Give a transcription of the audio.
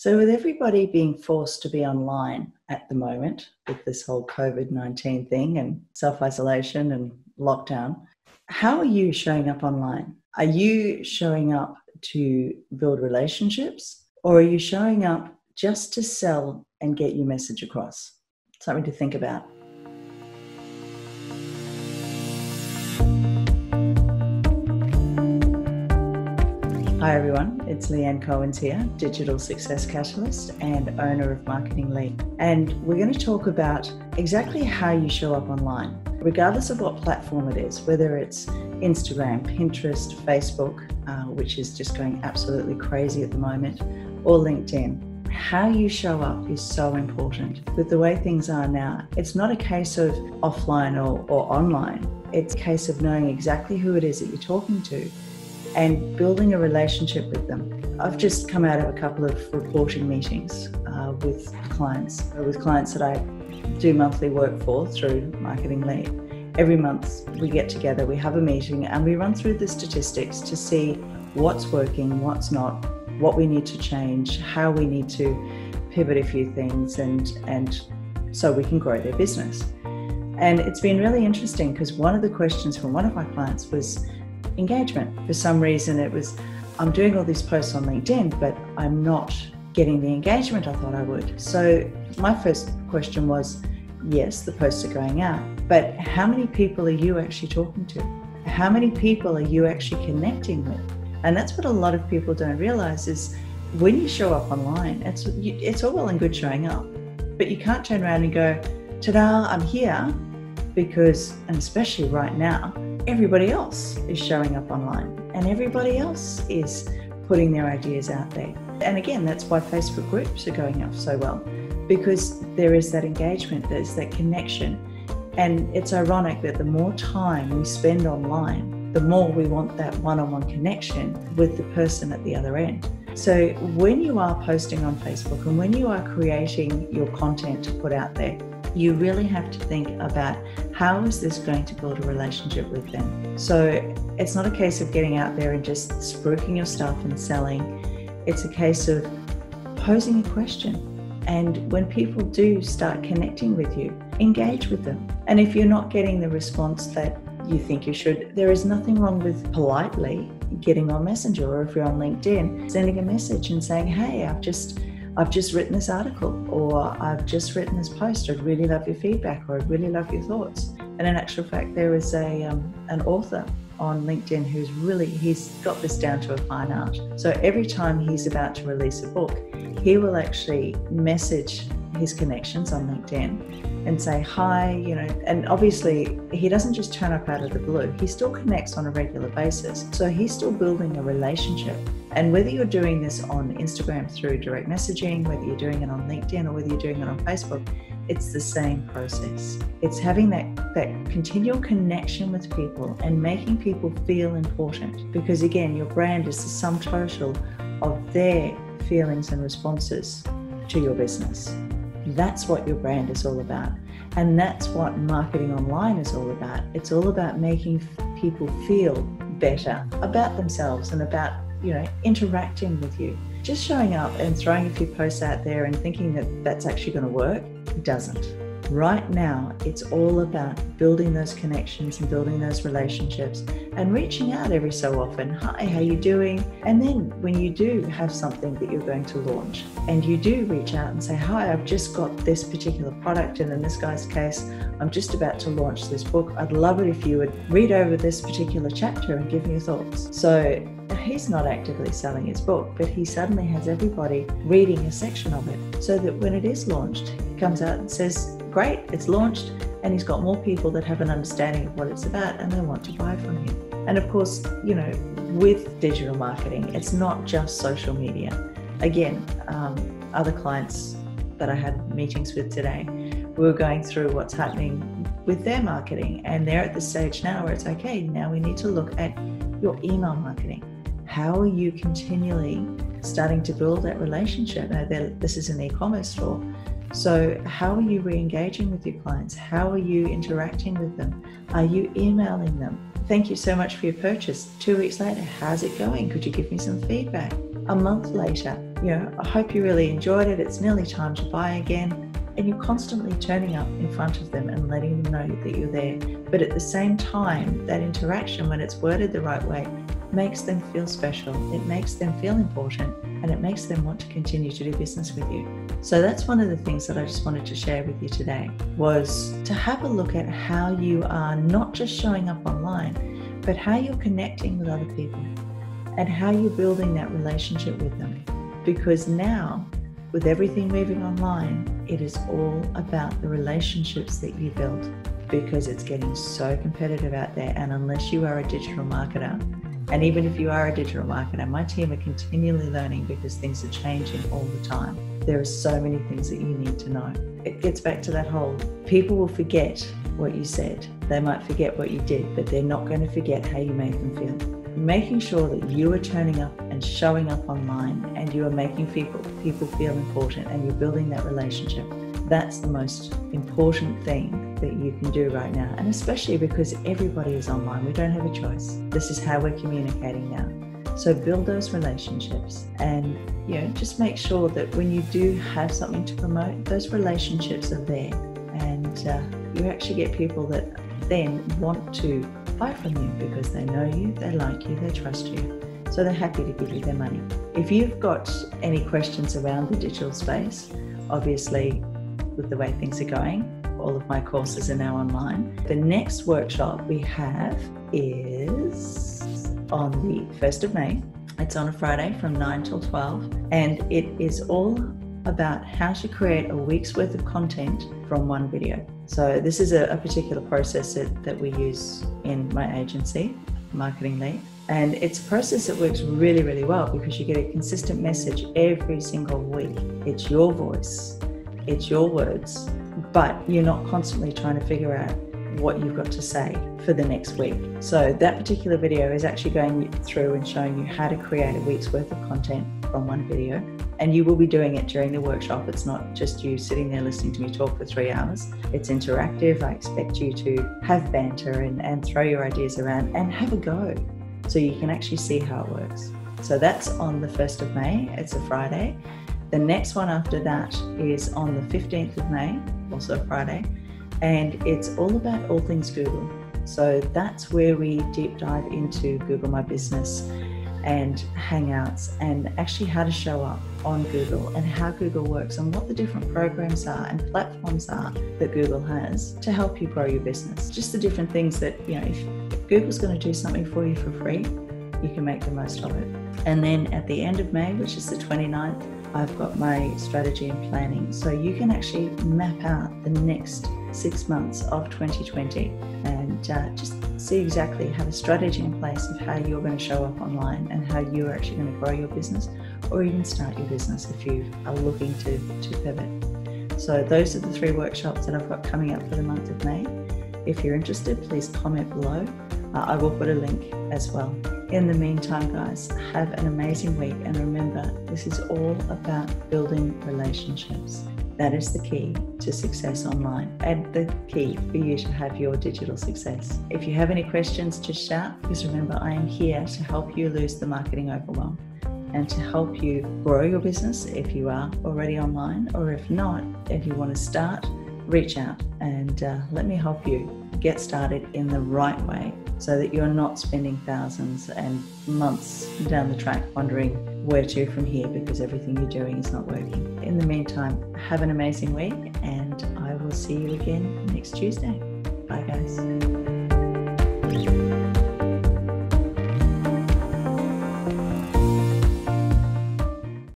So, with everybody being forced to be online at the moment with this whole COVID 19 thing and self isolation and lockdown, how are you showing up online? Are you showing up to build relationships or are you showing up just to sell and get your message across? Something to think about. Hi everyone, it's Leanne Cohen's here, Digital Success Catalyst and owner of Marketing Leap. And we're going to talk about exactly how you show up online, regardless of what platform it is, whether it's Instagram, Pinterest, Facebook, uh, which is just going absolutely crazy at the moment, or LinkedIn. How you show up is so important. With the way things are now, it's not a case of offline or, or online. It's a case of knowing exactly who it is that you're talking to and building a relationship with them. I've just come out of a couple of reporting meetings uh, with clients, uh, with clients that I do monthly work for through Marketing Leap. Every month we get together, we have a meeting, and we run through the statistics to see what's working, what's not, what we need to change, how we need to pivot a few things, and and so we can grow their business. And it's been really interesting because one of the questions from one of my clients was engagement. For some reason, it was I'm doing all these posts on LinkedIn, but I'm not getting the engagement I thought I would. So, my first question was yes, the posts are going out, but how many people are you actually talking to? How many people are you actually connecting with? And that's what a lot of people don't realize is when you show up online, it's it's all well and good showing up, but you can't turn around and go, "Ta-da, I'm here," because and especially right now, everybody else is showing up online and everybody else is putting their ideas out there. And again, that's why Facebook groups are going off so well because there is that engagement, there's that connection. And it's ironic that the more time we spend online, the more we want that one on one connection with the person at the other end. So, when you are posting on Facebook and when you are creating your content to put out there, you really have to think about how is this going to build a relationship with them. So it's not a case of getting out there and just spruiking your stuff and selling. It's a case of posing a question. And when people do start connecting with you, engage with them. And if you're not getting the response that you think you should, there is nothing wrong with politely getting on Messenger or if you're on LinkedIn, sending a message and saying, Hey, I've just I've just written this article or I've just written this post. I'd really love your feedback or I'd really love your thoughts. And in actual fact, there is a um, an author on LinkedIn who's really he's got this down to a fine art. So every time he's about to release a book, he will actually message his connections on LinkedIn and say hi, you know, and obviously he doesn't just turn up out of the blue. He still connects on a regular basis. So he's still building a relationship. And whether you're doing this on Instagram through direct messaging, whether you're doing it on LinkedIn or whether you're doing it on Facebook, it's the same process. It's having that, that continual connection with people and making people feel important. Because again, your brand is the sum total of their feelings and responses to your business. That's what your brand is all about. And that's what marketing online is all about. It's all about making people feel better about themselves and about, you know, interacting with you. Just showing up and throwing a few posts out there and thinking that that's actually going to work doesn't. Right now, it's all about building those connections and building those relationships and reaching out every so often. Hi, how you doing? And then when you do have something that you're going to launch and you do reach out and say, "Hi, I've just got this particular product and in this guy's case, I'm just about to launch this book. I'd love it if you would read over this particular chapter and give me your thoughts." So, he's not actively selling his book, but he suddenly has everybody reading a section of it so that when it is launched, he comes out and says, Great, it's launched, and he's got more people that have an understanding of what it's about and they want to buy from him. And of course, you know, with digital marketing, it's not just social media. Again, um, other clients that I had meetings with today, we were going through what's happening with their marketing, and they're at the stage now where it's okay, now we need to look at your email marketing. How are you continually starting to build that relationship? Now, this is an e commerce store. So, how are you re engaging with your clients? How are you interacting with them? Are you emailing them? Thank you so much for your purchase. Two weeks later, how's it going? Could you give me some feedback? A month later, you know, I hope you really enjoyed it. It's nearly time to buy again. And you're constantly turning up in front of them and letting them know that you're there. But at the same time, that interaction, when it's worded the right way, makes them feel special. It makes them feel important and it makes them want to continue to do business with you. So that's one of the things that I just wanted to share with you today was to have a look at how you are not just showing up online, but how you're connecting with other people and how you're building that relationship with them. Because now, with everything moving online, it is all about the relationships that you build because it's getting so competitive out there. And unless you are a digital marketer, and even if you are a digital marketer, my team are continually learning because things are changing all the time. There are so many things that you need to know. It gets back to that whole people will forget what you said. They might forget what you did, but they're not going to forget how you made them feel. Making sure that you are turning up and showing up online and you are making people people feel important and you're building that relationship. That's the most important thing that you can do right now. And especially because everybody is online, we don't have a choice. This is how we're communicating now. So build those relationships and you know just make sure that when you do have something to promote, those relationships are there, and uh, you actually get people that then want to buy from you because they know you, they like you, they trust you. So they're happy to give you their money. If you've got any questions around the digital space, obviously with the way things are going, all of my courses are now online. The next workshop we have is on the 1st of May. It's on a Friday from 9 till 12, and it is all about how to create a week's worth of content from one video. So, this is a, a particular process that, that we use in my agency, Marketing Leap. And it's a process that works really, really well because you get a consistent message every single week. It's your voice, it's your words, but you're not constantly trying to figure out what you've got to say for the next week. So, that particular video is actually going through and showing you how to create a week's worth of content from one video. And you will be doing it during the workshop. It's not just you sitting there listening to me talk for three hours. It's interactive. I expect you to have banter and, and throw your ideas around and have a go so you can actually see how it works. So, that's on the 1st of May. It's a Friday. The next one after that is on the 15th of May, also Friday, and it's all about all things Google. So that's where we deep dive into Google My Business and Hangouts and actually how to show up on Google and how Google works and what the different programs are and platforms are that Google has to help you grow your business. Just the different things that, you know, if Google's going to do something for you for free, you can make the most of it. And then at the end of May, which is the 29th, I've got my strategy and planning. So you can actually map out the next six months of 2020 and uh, just see exactly have a strategy in place of how you're going to show up online and how you're actually going to grow your business or even start your business if you are looking to, to pivot. So those are the three workshops that I've got coming up for the month of May. If you're interested, please comment below. Uh, I will put a link as well. In the meantime, guys, have an amazing week and remember, this is all about building relationships. That is the key to success online and the key for you to have your digital success. If you have any questions, just shout because remember, I am here to help you lose the marketing overwhelm and to help you grow your business if you are already online, or if not, if you want to start, reach out and uh, let me help you get started in the right way so that you're not spending thousands and months down the track wondering where to from here because everything you're doing is not working. In the meantime, have an amazing week and I will see you again next Tuesday. Bye, guys.